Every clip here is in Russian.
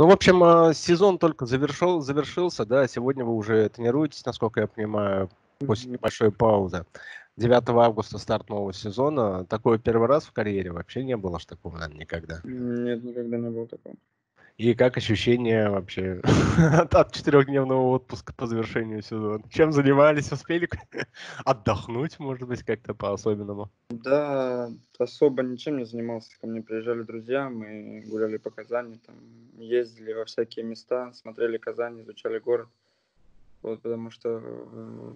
Ну, в общем, а, сезон только завершил, завершился, да, сегодня вы уже тренируетесь, насколько я понимаю, после небольшой паузы. 9 августа старт нового сезона. Такое первый раз в карьере вообще не было ж такого, наверное, никогда. Нет, никогда не было такого. И как ощущения вообще от четырехдневного отпуска по завершению сезона? Чем занимались? Успели отдохнуть, может быть, как-то по-особенному? Да, особо ничем не занимался. Ко мне приезжали друзья, мы гуляли по Казани, там, ездили во всякие места, смотрели Казань, изучали город. Вот, потому что э,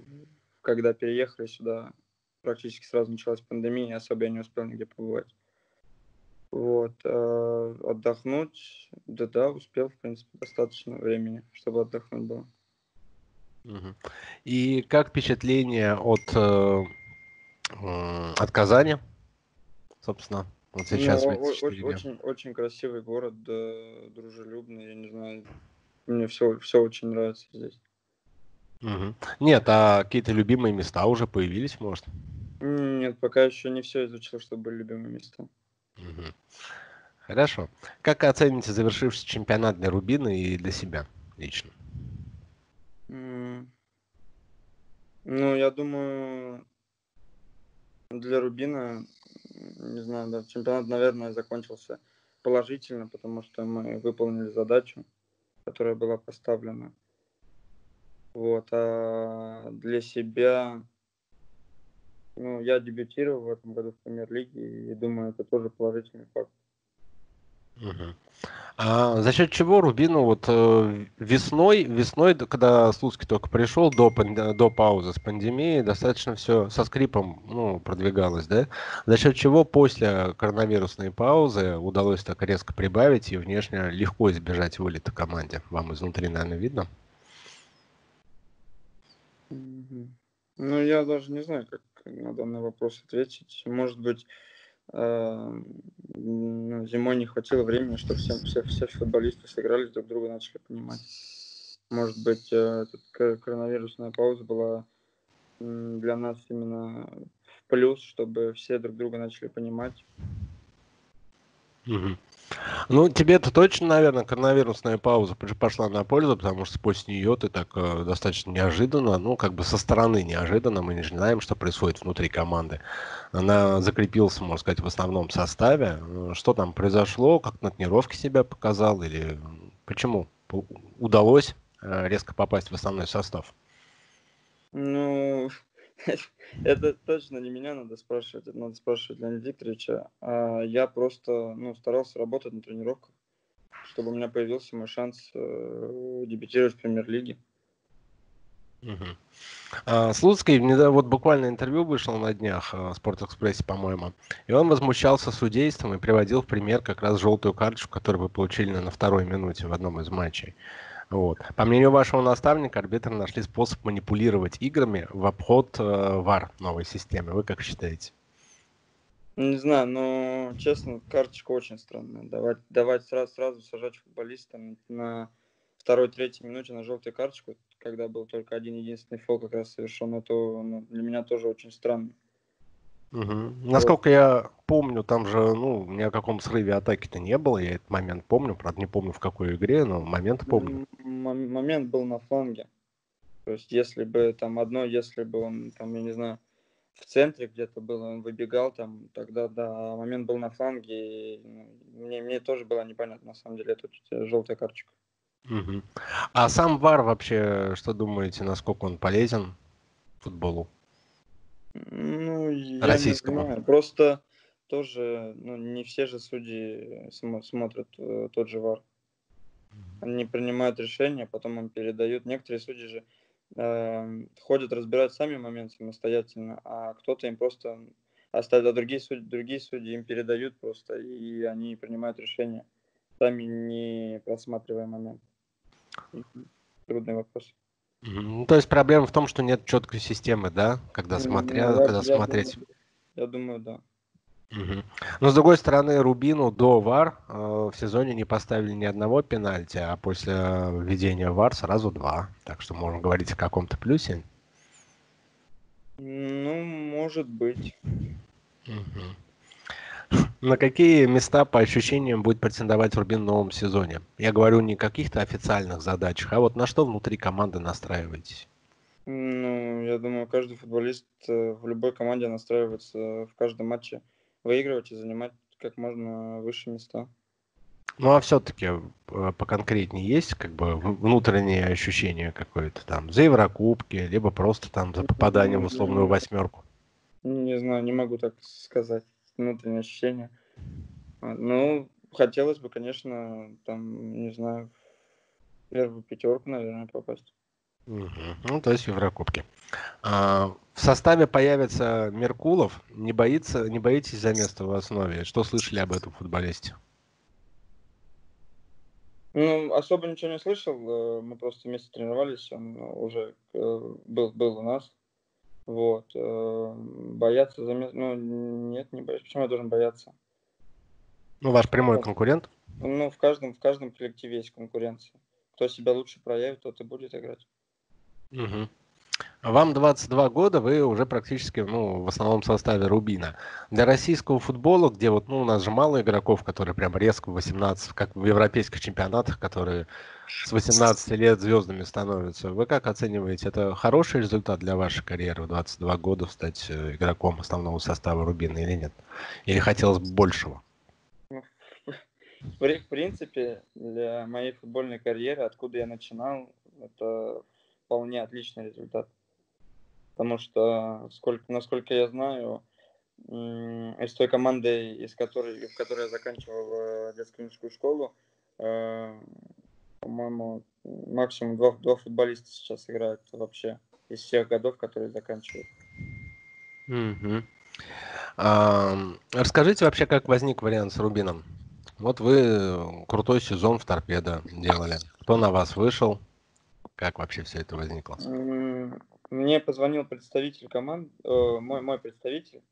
когда переехали сюда, практически сразу началась пандемия, и особо я не успел нигде побывать. Вот, э, отдохнуть, да, да, успел, в принципе, достаточно времени, чтобы отдохнуть было. И как впечатление от, э, от Казани, собственно, вот сейчас? Ну, очень, очень, очень красивый город, да, дружелюбный, я не знаю, мне все, все очень нравится здесь. Угу. Нет, а какие-то любимые места уже появились, может? Нет, пока еще не все изучил, чтобы были любимые места. Хорошо. Как оцените завершившийся чемпионат для Рубина и для себя лично? Ну, я думаю, для Рубина, не знаю, да, чемпионат, наверное, закончился положительно, потому что мы выполнили задачу, которая была поставлена. Вот, а для себя ну, я дебютировал в этом году в премьер-лиге, и думаю, это тоже положительный факт. Угу. А за счет чего Рубину вот э, весной, весной, когда Слуцкий только пришел до, до паузы с пандемией, достаточно все со скрипом ну, продвигалось, да? За счет чего после коронавирусной паузы удалось так резко прибавить и внешне легко избежать вылета команде? Вам изнутри, наверное, видно? Ну, я даже не знаю, как на данный вопрос ответить. Может быть, э, ну, зимой не хватило времени, чтобы все, все, все футболисты сыграли, друг друга начали понимать. Может быть, э, коронавирусная пауза была для нас именно в плюс, чтобы все друг друга начали понимать. Угу. Ну, тебе-то точно, наверное, коронавирусная пауза пошла на пользу, потому что после нее ты так э, достаточно неожиданно, ну, как бы со стороны неожиданно, мы не знаем, что происходит внутри команды. Она закрепилась, можно сказать, в основном составе. Э, что там произошло, как на тренировке себя показал, или почему удалось э, резко попасть в основной состав? Ну, Это точно не меня надо спрашивать, это надо спрашивать Леонида Викторовича. А я просто ну, старался работать на тренировках, чтобы у меня появился мой шанс э, дебютировать в премьер-лиге. А, Слуцкий, вот буквально интервью вышло на днях в Спортэкспрессе, по-моему, и он возмущался судейством и приводил в пример как раз желтую карточку, которую вы получили на второй минуте в одном из матчей. Вот. По мнению вашего наставника, арбитры нашли способ манипулировать играми в обход э, новой системы. Вы как считаете? Не знаю, но честно, карточка очень странная. Давать, давать сразу, сразу сажать футболиста на второй-третьей минуте на желтую карточку, когда был только один единственный фол как раз совершен, это ну, для меня тоже очень странно. Угу. Насколько я помню, там же, ну, ни о каком срыве атаки-то не было. Я этот момент помню, правда, не помню в какой игре, но момент помню. М- момент был на фланге. То есть, если бы там одно, если бы он там, я не знаю, в центре где-то был, он выбегал там, тогда да, а момент был на фланге, и, ну, мне, мне тоже было непонятно, на самом деле, это желтая карточка. Угу. А сам ВАР вообще, что думаете, насколько он полезен футболу? Ну, я Российскому. не знаю. Просто тоже, ну, не все же судьи смотрят э, тот же ВАР. Они принимают решения, потом им передают. Некоторые судьи же э, ходят, разбирают сами момент самостоятельно, а кто-то им просто оставит, а другие судьи, другие судьи им передают просто, и они принимают решения, сами не просматривая момент. Трудный вопрос. Ну, то есть проблема в том, что нет четкой системы, да, когда, смотря, ну, когда я смотреть. Думаю, я думаю, да. Угу. Но с другой стороны, Рубину до ВАР э, в сезоне не поставили ни одного пенальти, а после введения ВАР сразу два. Так что можно говорить о каком-то плюсе. Ну, может быть. Угу. На какие места по ощущениям будет претендовать Рубин в новом сезоне? Я говорю не каких-то официальных задачах, а вот на что внутри команды настраиваетесь? Ну, я думаю, каждый футболист э, в любой команде настраивается в каждом матче выигрывать и занимать как можно выше места. Ну а все-таки э, поконкретнее есть как бы внутреннее ощущение какое-то там за Еврокубки, либо просто там за попадание в условную восьмерку? Не знаю, не могу так сказать. Внутреннее ощущение. А, ну, хотелось бы, конечно, там, не знаю, в первую пятерку, наверное, попасть. Угу. Ну, то есть Еврокубки. А, в составе появится Меркулов. Не боится, не боитесь за место в основе? Что слышали об этом футболисте? Ну, особо ничего не слышал. Э, мы просто вместе тренировались. Он уже э, был, был у нас. Вот. Э, бояться за. Ну, нет, не боюсь. Почему я должен бояться? Ну, ваш прямой конкурент? Ну, в каждом, в каждом коллективе есть конкуренция. Кто себя лучше проявит, тот и будет играть. Угу. Вам 22 года, вы уже практически ну, в основном составе Рубина. Для российского футбола, где вот, ну, у нас же мало игроков, которые прям резко в 18, как в европейских чемпионатах, которые с 18 лет звездами становятся. Вы как оцениваете? Это хороший результат для вашей карьеры в 22 года стать э, игроком основного состава Рубина или нет? Или хотелось бы большего? В принципе, для моей футбольной карьеры, откуда я начинал, это вполне отличный результат. Потому что, сколько, насколько я знаю, из той команды, из которой, в которой я заканчивал э, детскую школу, э, по-моему, максимум два, два футболиста сейчас играют вообще из всех годов, которые заканчивают. Угу. А, расскажите вообще, как возник вариант с Рубином? Вот вы крутой сезон в торпедо делали. Кто на вас вышел? Как вообще все это возникло? Мне позвонил представитель команд, э, мой, мой представитель.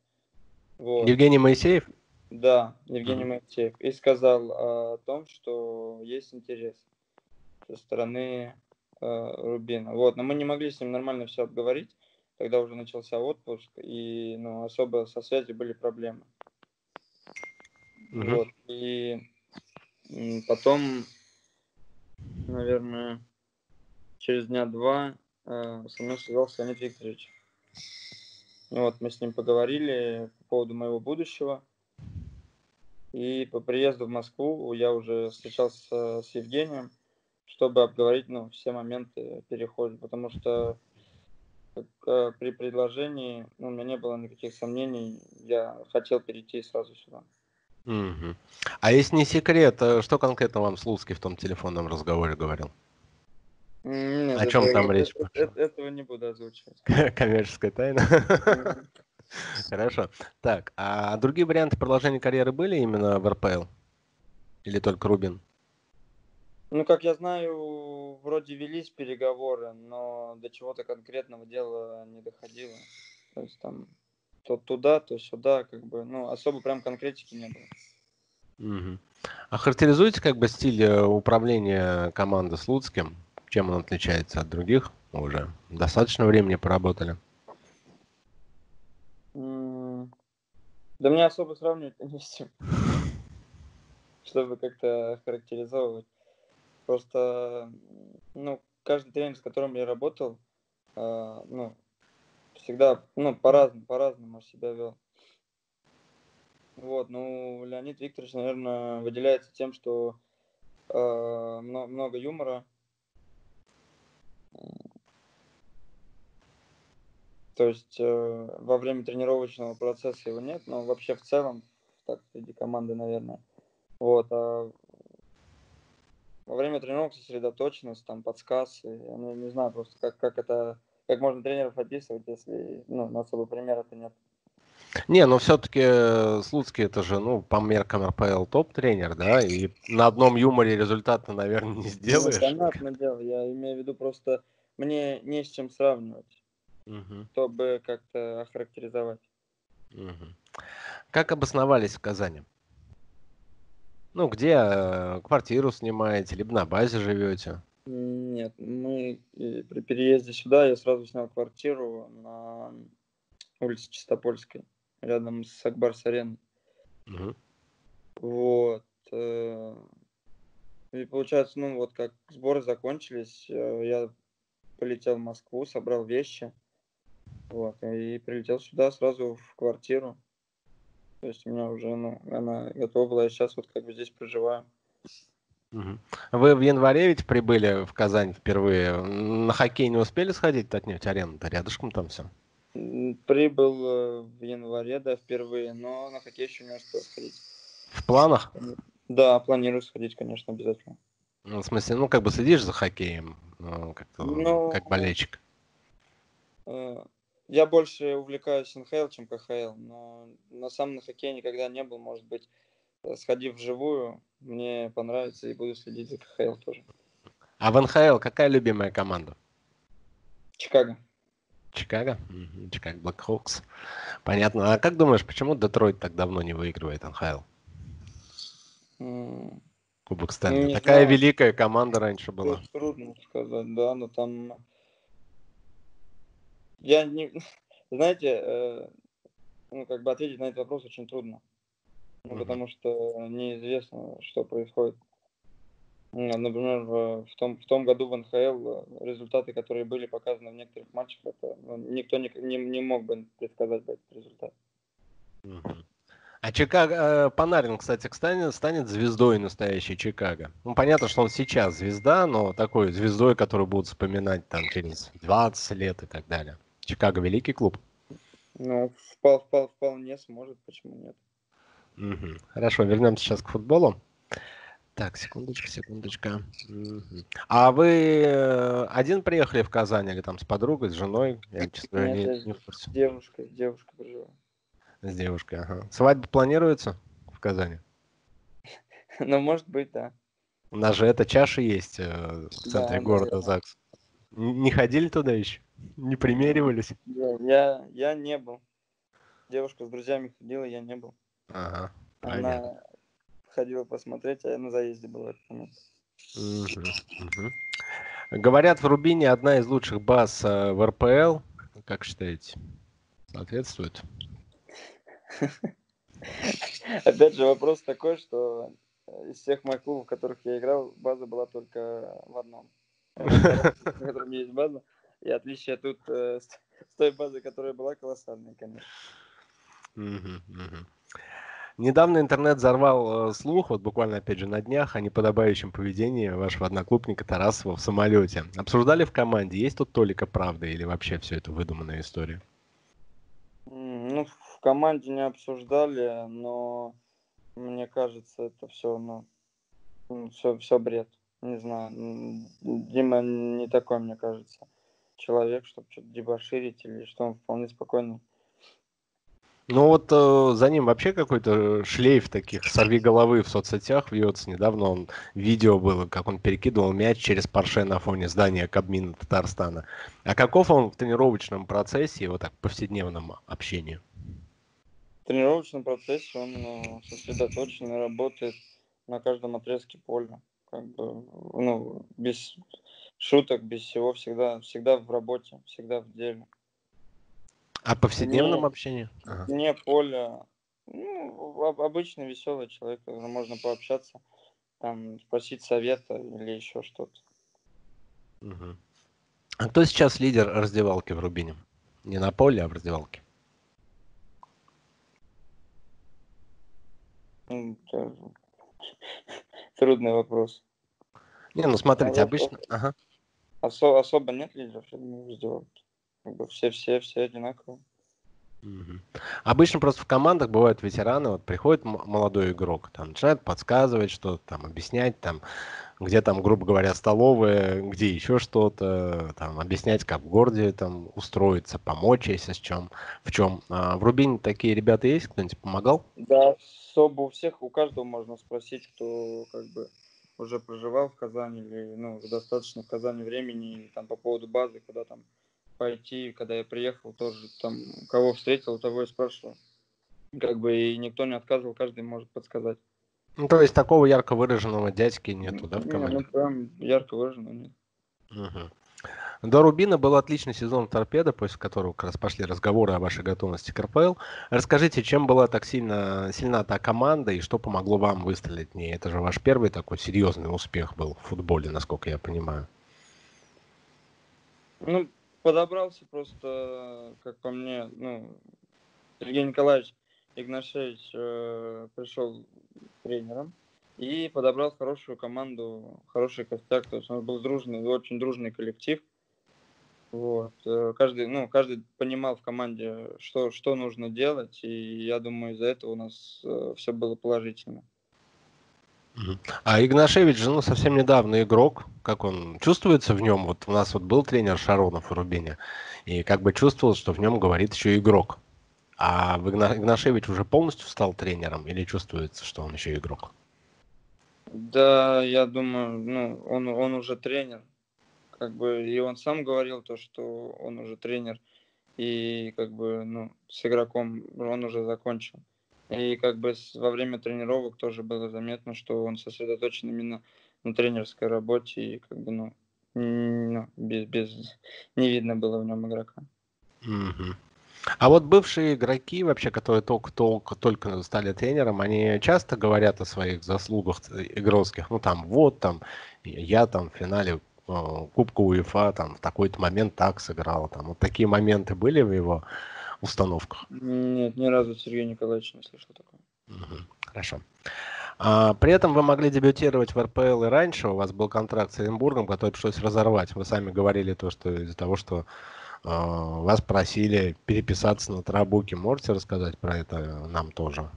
Вот. Евгений Моисеев? Да, Евгений mm-hmm. Моисеев. И сказал о том, что есть интерес со стороны э, Рубина. Вот, но мы не могли с ним нормально все обговорить. Тогда уже начался отпуск, и ну, особо со связью были проблемы. Mm-hmm. Вот, и потом, наверное, через дня два э, со мной связался Леонид Викторович. Вот, мы с ним поговорили по поводу моего будущего. И по приезду в Москву я уже встречался с Евгением, чтобы обговорить ну, все моменты перехода, потому что э, при предложении ну, у меня не было никаких сомнений, я хотел перейти сразу сюда. Угу. А если не секрет, э, что конкретно вам Слуцкий в том телефонном разговоре говорил? Нет, О чем там речь? Это, этого не буду озвучивать. Коммерческая тайна. Хорошо. Так, а другие варианты продолжения карьеры были именно в РПЛ? Или только Рубин? Ну, как я знаю, вроде велись переговоры, но до чего-то конкретного дела не доходило. То есть там то туда, то сюда, как бы, ну, особо прям конкретики не было. Угу. А характеризуете как бы стиль э, управления команды с Луцким? Чем он отличается от других? Уже достаточно времени поработали. Да мне особо сравнивать не с чем. Чтобы как-то характеризовывать. Просто, ну, каждый тренер, с которым я работал, э, ну, всегда, ну, по-разному, по-разному себя вел. Вот, ну, Леонид Викторович, наверное, выделяется тем, что э, много юмора, то есть э, во время тренировочного процесса его нет, но вообще в целом, так, среди команды, наверное. Вот, а во время тренировок сосредоточенность, там, подсказ, я не, не знаю просто, как, как это, как можно тренеров описывать, если, ну, на особо примера-то нет. Не, но все-таки э, Слуцкий это же, ну, по меркам РПЛ топ-тренер, да, и на одном юморе результата, наверное, не ну, сделаешь. Ну, понятное дело, я имею в виду просто, мне не с чем сравнивать, угу. чтобы как-то охарактеризовать. Угу. Как обосновались в Казани? Ну, где э, квартиру снимаете, либо на базе живете? Нет, мы э, при переезде сюда я сразу снял квартиру на улице Чистопольской рядом с Акбарс Ареной. Угу. Вот. Э, и получается, ну вот как сборы закончились, э, я полетел в Москву, собрал вещи, вот, и прилетел сюда сразу в квартиру. То есть у меня уже, ну, она готова была, я сейчас вот как бы здесь проживаю. Вы в январе ведь прибыли в Казань впервые. На хоккей не успели сходить, Татнефть арена-то рядышком там все? Прибыл э, в январе, да, впервые, но на хоккей еще не успел сходить. В планах? Да, планирую сходить, конечно, обязательно. Ну, в смысле, ну, как бы следишь за хоккеем, ну, как, ну, как болельщик? Э, я больше увлекаюсь НХЛ, чем КХЛ, но на самом на хоккее никогда не был, может быть, э, сходив вживую, мне понравится и буду следить за КХЛ тоже. А в НХЛ какая любимая команда? Чикаго. Чикаго? Чикаго Блэкхокс. Понятно. А как думаешь, почему Детройт так давно не выигрывает НХЛ? Кубок Стэнли. Ну, Такая знаю. великая команда раньше была. Трудно сказать, да, но там... Я не... Знаете, э, ну, как бы ответить на этот вопрос очень трудно. Ну, потому что неизвестно, что происходит. Например, в том, в том году в НХЛ э, результаты, которые были показаны в некоторых матчах, это ну, никто не, не, не мог бы предсказать бы этот результат. А Чикаго, э, Панарин, кстати, станет, станет звездой настоящей Чикаго. Ну, понятно, что он сейчас звезда, но такой звездой, которую будут вспоминать там через 20 лет и так далее. Чикаго великий клуб. Ну, впол, впол, вполне сможет, почему нет. Угу. Хорошо, вернемся сейчас к футболу. Так, секундочка, секундочка. А вы э, один приехали в Казань или там с подругой, с женой? Я, честно говоря, не, не в курсе. С девушкой, с девушкой проживаю. С девушкой, ага. Свадьба планируется в Казани? Ну, может быть, да. У нас же эта чаша есть э, в центре да, города да, ЗАГС. Не ходили туда еще? Не примеривались? Я, я не был. Девушка с друзьями ходила, я не был. Ага, Она ходила посмотреть, а я на заезде был в этот момент. Угу, угу. Говорят, в Рубине одна из лучших баз э, в РПЛ. Как считаете? Соответствует? Опять же, вопрос такой, что из всех моих клубов, в которых я играл, база была только в одном. В котором есть база. И отличие тут э, с той базы, которая была, колоссальная, конечно. Недавно интернет взорвал э, слух, вот буквально опять же на днях, о неподобающем поведении вашего одноклубника Тарасова в самолете. Обсуждали в команде, есть тут толика правды или вообще все это выдуманная история? Ну, в команде не обсуждали, но мне кажется, это все, ну, все, все бред. Не знаю, Дима не такой, мне кажется, человек, чтобы что-то дебоширить или что он вполне спокойно ну вот э, за ним вообще какой-то шлейф таких сорви головы в соцсетях вьется. Недавно он видео было, как он перекидывал мяч через парше на фоне здания Кабмина Татарстана. А каков он в тренировочном процессе вот так повседневном общении? В тренировочном процессе он ну, сосредоточен и работает на каждом отрезке поля. Как бы, ну, без шуток, без всего, всегда, всегда в работе, всегда в деле. А повседневном не, общении? Ага. Не поле. Ну, обычный веселый человек, можно пообщаться, там, спросить совета или еще что-то. Угу. А кто сейчас лидер раздевалки в Рубине? Не на поле, а в раздевалке? Трудный вопрос. Не, ну смотрите, обычно... Ага. Осо- особо нет лидеров, в раздевалке. Как бы все, все, все одинаково. Угу. Обычно просто в командах бывают ветераны, вот приходит молодой игрок, там начинает подсказывать что-то, там объяснять, там, где там, грубо говоря, столовая, где еще что-то, там, объяснять, как в городе там устроиться, помочь, если с чем, в чем. А в Рубине такие ребята есть, кто-нибудь помогал? Да, особо у всех, у каждого можно спросить, кто как бы уже проживал в Казани или, ну, достаточно в Казани времени, или там по поводу базы, куда там пойти, когда я приехал, тоже там, кого встретил, того и спрашивал. Как бы и никто не отказывал, каждый может подсказать. Ну, то есть такого ярко выраженного дядьки нету, да, в команде? Не, ну, прям ярко выраженного нет. Угу. До Рубина был отличный сезон торпеда, после которого как раз пошли разговоры о вашей готовности к РПЛ. Расскажите, чем была так сильно, сильна та команда и что помогло вам выстрелить в ней? Это же ваш первый такой серьезный успех был в футболе, насколько я понимаю. Ну, подобрался просто, как по мне, ну, Сергей Николаевич Игнашевич э, пришел тренером и подобрал хорошую команду, хороший костяк. То есть он был дружный, очень дружный коллектив. Вот. Э, каждый, ну, каждый понимал в команде, что, что нужно делать, и я думаю, из-за этого у нас э, все было положительно. А Игнашевич же ну, совсем недавно игрок. Как он чувствуется в нем? Вот у нас вот был тренер Шаронов в Рубине, и как бы чувствовал, что в нем говорит еще игрок. А Игнашевич уже полностью стал тренером или чувствуется, что он еще игрок? Да, я думаю, ну, он, он уже тренер. Как бы, и он сам говорил то, что он уже тренер. И как бы, ну, с игроком он уже закончил. И как бы во время тренировок тоже было заметно, что он сосредоточен именно на тренерской работе. И как бы, ну, ну без, без, не видно было в нем игрока. Угу. А вот бывшие игроки, вообще, которые только, только, только стали тренером, они часто говорят о своих заслугах игровских. Ну, там, вот, там, я там в финале э, Кубка УЕФА там в такой-то момент так сыграл. Там, вот такие моменты были в его установках? Нет, ни разу Сергей Николаевич не слышал такого. Угу, хорошо. А, при этом вы могли дебютировать в РПЛ и раньше, у вас был контракт с Оренбургом, который пришлось разорвать. Вы сами говорили то, что из-за того, что а, вас просили переписаться на Трабуке. Можете рассказать про это нам тоже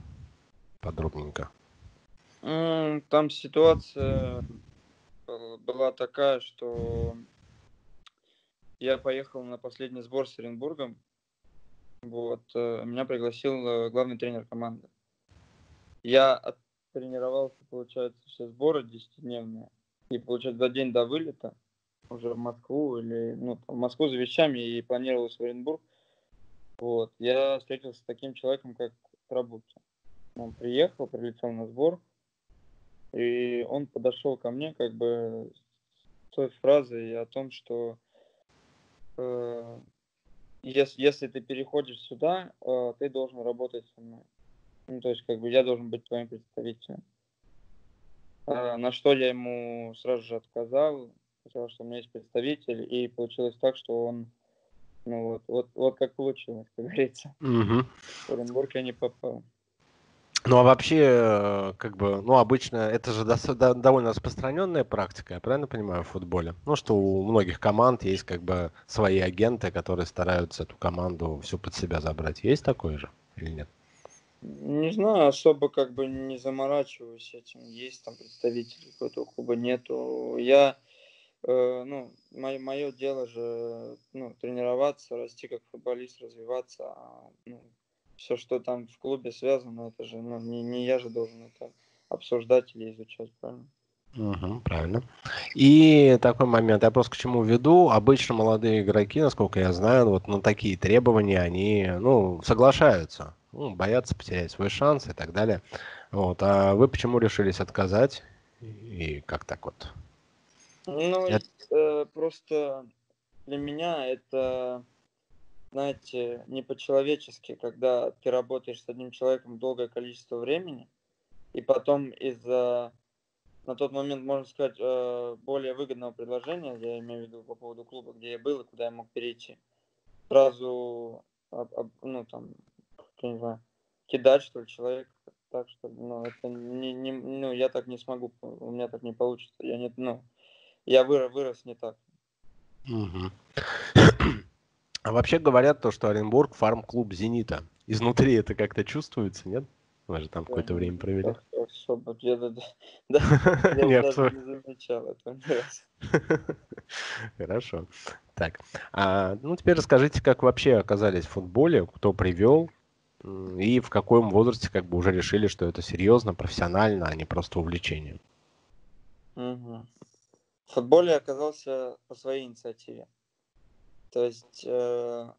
подробненько? Там ситуация была такая, что я поехал на последний сбор с Оренбургом. Вот, э, меня пригласил э, главный тренер команды. Я тренировался, получается, все сборы 10-дневные. И, получается, за день до вылета уже в Москву или ну, в Москву за вещами и планировалось в Оренбург. Вот. Я встретился с таким человеком, как Трабуки. Он приехал, прилетел на сбор, и он подошел ко мне как бы с той фразой о том, что если, если ты переходишь сюда, э, ты должен работать со мной. Ну, то есть, как бы я должен быть твоим представителем. Э, на что я ему сразу же отказал, сказал, что у меня есть представитель, и получилось так, что он, ну вот, вот, вот как получилось, как говорится. Угу. В Оренбург я не попал. Ну а вообще, э, как бы, ну обычно это же довольно распространенная практика, я правильно понимаю, в футболе? Ну что у многих команд есть как бы свои агенты, которые стараются эту команду всю под себя забрать. Есть такое же или нет? Не знаю, особо как бы не заморачиваюсь этим. Есть там представители какого-то клуба, нету. Я Э, ну, мое, мое дело же, ну, тренироваться, расти как футболист, развиваться. А, ну, все, что там в клубе связано, это же, ну, не, не я же должен это обсуждать или изучать, правильно? Угу, правильно. И такой момент, я просто к чему веду. Обычно молодые игроки, насколько я знаю, вот на такие требования они, ну, соглашаются. Ну, боятся потерять свой шанс и так далее. Вот. А вы почему решились отказать? И как так вот? Ну, Я... э, просто для меня это, знаете, не по-человечески, когда ты работаешь с одним человеком долгое количество времени, и потом из-за, на тот момент, можно сказать, э, более выгодного предложения, я имею в виду по поводу клуба, где я был и куда я мог перейти, сразу, ну, там, я не знаю, кидать, что ли, человека, так что, ну, это не, не, ну, я так не смогу, у меня так не получится, я не, ну, я вырос, вырос не так. Угу. А вообще говорят то, что Оренбург фарм-клуб Зенита. Изнутри это как-то чувствуется, нет? Вы же там да, какое-то время провели. Особо. Я, да, да, я даже не замечал этого Хорошо. Так, а, ну теперь расскажите, как вообще оказались в футболе, кто привел, и в каком возрасте как бы уже решили, что это серьезно, профессионально, а не просто увлечение. Угу. В футболе оказался по своей инициативе. То есть, э,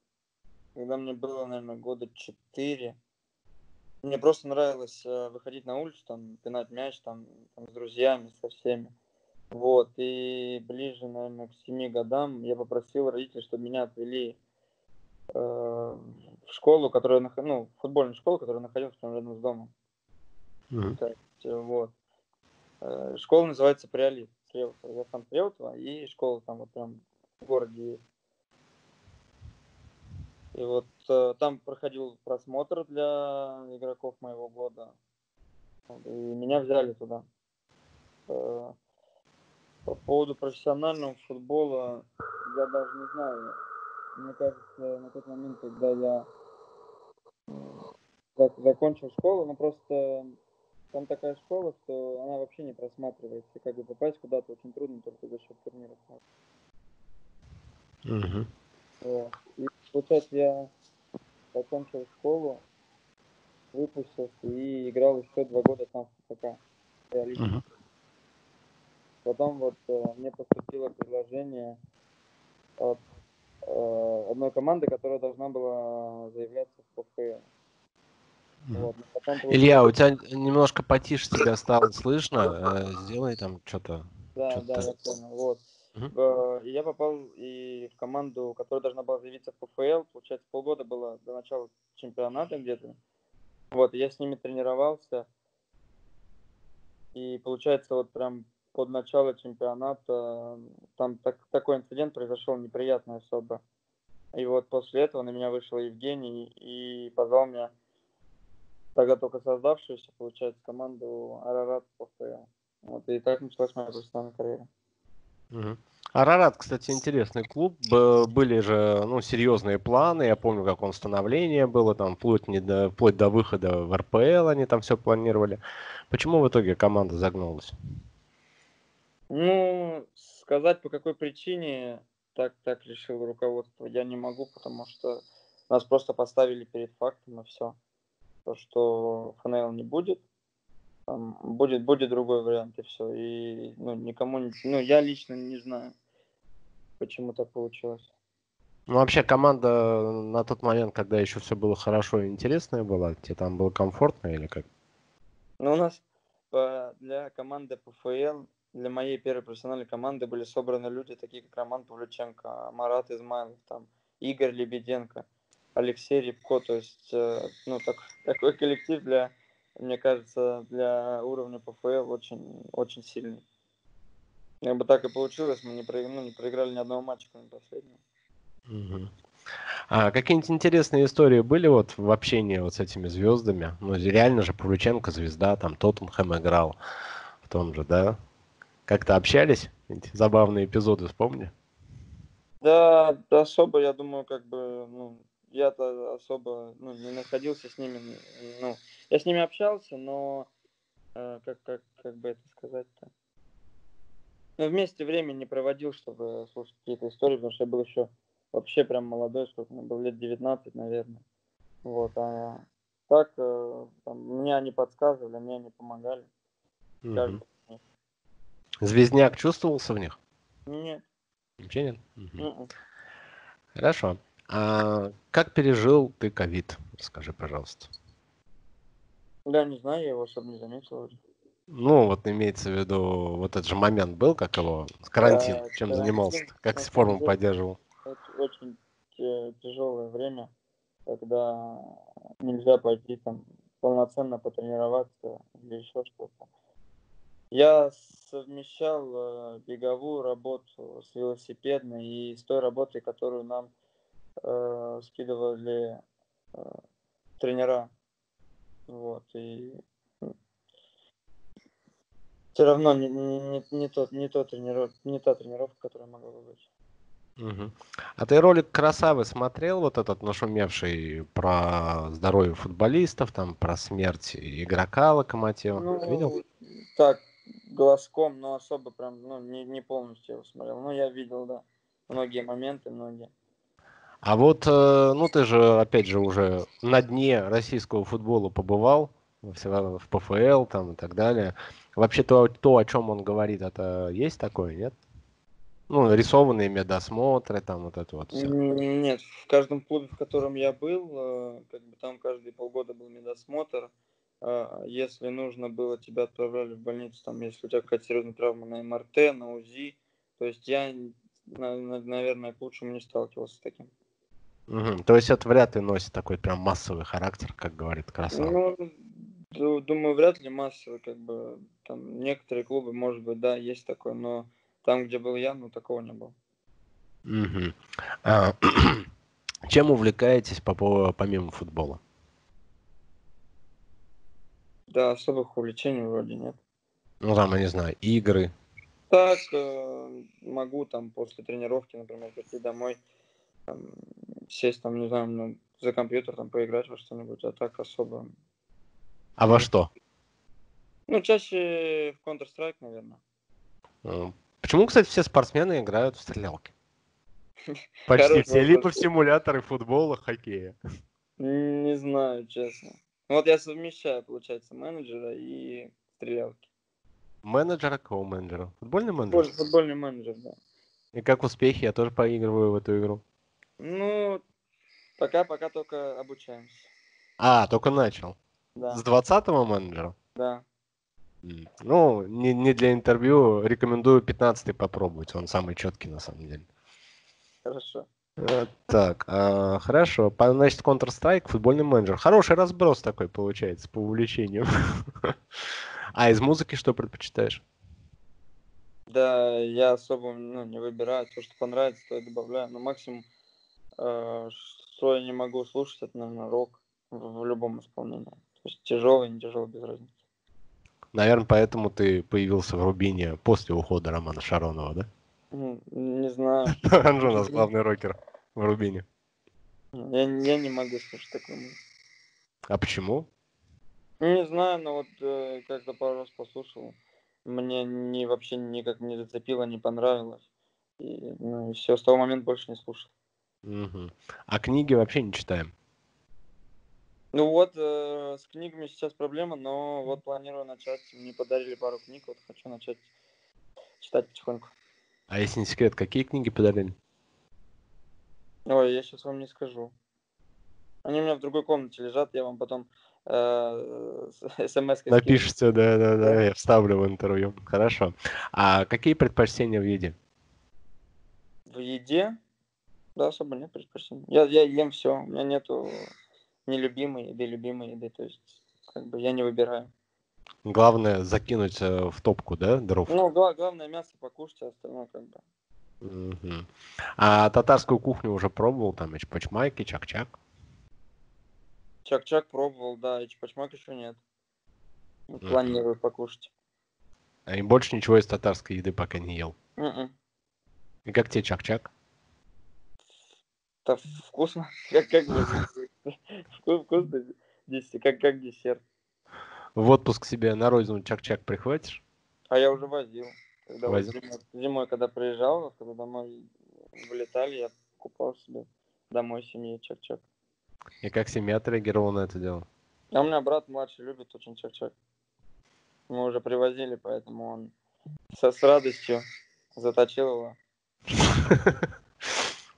когда мне было, наверное, года четыре, мне просто нравилось э, выходить на улицу, там, пинать мяч, там, там, с друзьями, со всеми. Вот, и ближе, наверное, к 7 годам, я попросил родителей, чтобы меня отвели э, в школу, которая, ну, футбольную школу, которая находилась прямо рядом с домом. Mm-hmm. Так, вот. Э, школа называется Приолит. Я сам Треутова, и школа там вот прям в городе есть. И вот э, там проходил просмотр для игроков моего года. И меня взяли туда. Э, по поводу профессионального футбола, я даже не знаю. Мне кажется, на тот момент, когда я закончил школу, ну просто там такая школа, что она вообще не просматривается. Как бы попасть куда-то очень трудно только за счет турниров. Угу. Вот. И получается, я закончил школу, выпустился и играл еще два года там в ФК. Потом вот э, мне поступило предложение от э, одной команды, которая должна была заявляться в ПФЛ. Вот, Илья, у тебя немножко потише тебя стало слышно. Э, сделай там что-то. Да, что да, я понял. Вот. И я попал и в команду, которая должна была заявиться в ПФЛ. Получается, полгода было до начала чемпионата где-то. Вот, я с ними тренировался. И получается, вот прям под начало чемпионата там так, такой инцидент произошел неприятный особо. И вот после этого на меня вышел Евгений и позвал меня тогда только создавшуюся, получается, команду Арарат ПФЛ. Вот, и так началась моя профессиональная карьера. Угу. Арарат, кстати, интересный клуб. Были же ну, серьезные планы. Я помню, как он становление было, там, вплоть, не до, вплоть до выхода в РПЛ они там все планировали. Почему в итоге команда загнулась? Ну, сказать по какой причине так, так решил руководство, я не могу, потому что нас просто поставили перед фактом и все то, что ФНЛ не будет, там, будет, будет другой вариант и все. И ну, никому, ну, я лично не знаю, почему так получилось. Ну, вообще, команда на тот момент, когда еще все было хорошо и интересное было, тебе там было комфортно или как? Ну, у нас по, для команды ПФЛ, для моей первой профессиональной команды были собраны люди, такие как Роман Павлюченко, Марат Измайлов, там, Игорь Лебеденко – Алексей Рябко. То есть, э, ну, так, такой коллектив для, мне кажется, для уровня ПФЛ очень, очень сильный. Как бы так и получилось, мы не, про, ну, не проиграли ни одного матча, кроме последнего. Угу. А какие-нибудь интересные истории были вот в общении вот с этими звездами? Ну, реально же Павлюченко звезда, там Тоттенхэм играл в том же, да? Как-то общались? Эти забавные эпизоды вспомни? Да, особо, я думаю, как бы, ну, я-то особо ну, не находился с ними. Ну, я с ними общался, но э, как, как, как бы это сказать-то? Ну, вместе время не проводил, чтобы слушать какие-то истории, потому что я был еще вообще прям молодой, сколько мне было, лет 19, наверное. Вот, а так, э, там, мне они подсказывали, мне они помогали. Угу. Звездняк чувствовался в них? Нет. Ничего нет? Угу. Хорошо. А как пережил ты ковид? Скажи, пожалуйста. Да, не знаю, я его особо не заметил. Ну, вот имеется в виду, вот этот же момент был, как его, карантин, да, чем карантин, занимался, как с форму поддерживал? Очень тяжелое время, когда нельзя пойти там полноценно потренироваться или еще что-то. Я совмещал э, беговую работу с велосипедной и с той работой, которую нам э, скидывали э, тренера. Вот, и все равно не, не, не, тот, не, тот трениров, не та тренировка, которая могла бы быть. Угу. А ты ролик Красавы смотрел, вот этот нашумевший про здоровье футболистов, там про смерть игрока Локомотива? Ну, видел? Так, глазком, но особо прям, ну, не, не полностью его смотрел. Но я видел, да, многие моменты, многие. А вот, э, ну ты же, опять же, уже на дне российского футбола побывал, в ПФЛ там и так далее. Вообще то, то, о чем он говорит, это есть такое, нет? Ну, рисованные медосмотры, там вот это вот все. Нет, в каждом клубе, в котором я был, э, как бы там каждые полгода был медосмотр. А, если нужно было, тебя отправляли в больницу, там, если у тебя какая-то серьезная травма на МРТ, на УЗИ, То есть я, наверное, к лучшему не сталкивался с таким. Угу. То есть это вряд ли носит такой прям массовый характер, как говорит Красава. Ну, думаю, вряд ли массовый, как бы, там, некоторые клубы, может быть, да, есть такое, но там, где был я, ну, такого не было. Угу. А, чем увлекаетесь по, помимо футбола? Да, особых увлечений вроде нет. Ну, там, я не знаю, игры. Так, э, могу там после тренировки, например, прийти домой, там, сесть там, не знаю, ну, за компьютер, там, поиграть во что-нибудь, а так особо. А во что? Ну, чаще в Counter-Strike, наверное. Почему, кстати, все спортсмены играют в стрелялки? Почти все, либо в симуляторы футбола, хоккея. Не знаю, честно. Вот я совмещаю, получается, менеджера и стрелялки. Менеджера какого менеджера? Футбольный менеджер? Футболь, футбольный менеджер, да. И как успехи? Я тоже поигрываю в эту игру. Ну, пока, пока только обучаемся. А, только начал. Да. С 20-го менеджера? Да. Ну, не, не для интервью, рекомендую 15-й попробовать, он самый четкий на самом деле. Хорошо. Э, так, а, хорошо. Значит, Counter-Strike, футбольный менеджер. Хороший разброс такой получается по увлечению. А из музыки что предпочитаешь? Да, я особо ну, не выбираю. То, что понравится, то я добавляю. Но максимум, э, что я не могу слушать, это, наверное, рок в, любом исполнении. То есть тяжелый, не тяжелый, без разницы. Наверное, поэтому ты появился в Рубине после ухода Романа Шаронова, да? Не знаю. Он же у нас главный рокер в Рубине. Я, я не могу слушать такую музыку. А почему? Не знаю, но вот э, как-то пару раз послушал. Мне не, вообще никак не зацепило, не понравилось. И, ну, и все, с того момента больше не слушал. Угу. А книги вообще не читаем? Ну вот, э, с книгами сейчас проблема, но вот планирую начать. Мне подарили пару книг, вот хочу начать читать потихоньку. А если не секрет, какие книги подарили? Ой, я сейчас вам не скажу. Они у меня в другой комнате лежат, я вам потом э, смс Напишите, да, да, да, я вставлю в интервью. Хорошо. А какие предпочтения в еде? В еде? Да, особо нет предпочтений. Я, я ем все. У меня нету нелюбимой еды, любимой еды. То есть, как бы я не выбираю. Главное закинуть э, в топку, да, дров? Ну, гла- главное мясо покушать, а остальное как бы. Угу. А татарскую кухню уже пробовал, там, и чпачмайки, чак-чак? Чак-чак пробовал, да, и чпачмак еще нет. Планирую угу. покушать. А и больше ничего из татарской еды пока не ел? Mm-mm. И как тебе чак-чак? Да вкусно. Как, как бы, вкусно. Как, как десерт в отпуск себе на родину чак-чак прихватишь? А я уже возил. Когда возил? Зимой, зимой, когда приезжал, когда домой вылетали, я покупал себе домой семье чак-чак. И как семья отреагировала на это дело? А у меня брат младший любит очень чак-чак. Мы уже привозили, поэтому он со, с радостью заточил его.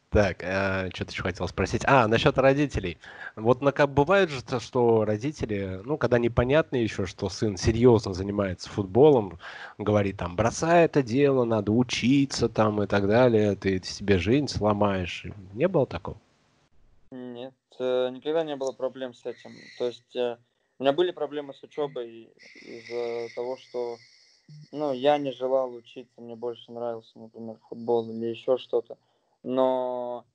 Так, э, что-то еще хотел спросить. А, насчет родителей. Вот на, бывает же, то, что родители, ну, когда непонятно еще, что сын серьезно занимается футболом, говорит там, бросай это дело, надо учиться там и так далее, ты себе жизнь сломаешь. Не было такого? Нет, э, никогда не было проблем с этим. То есть э, у меня были проблемы с учебой из-за того, что ну, я не желал учиться, мне больше нравился, например, футбол или еще что-то. Но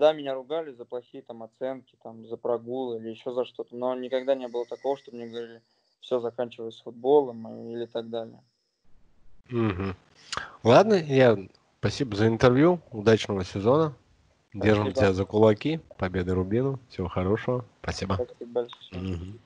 да, меня ругали за плохие там оценки, там, за прогулы или еще за что-то, но никогда не было такого, что мне говорили, все, заканчивай с футболом или так далее. Угу. Ладно, я спасибо за интервью, удачного сезона. Держим спасибо. тебя за кулаки, победы Рубину, всего хорошего, спасибо. Спасибо большое. Угу.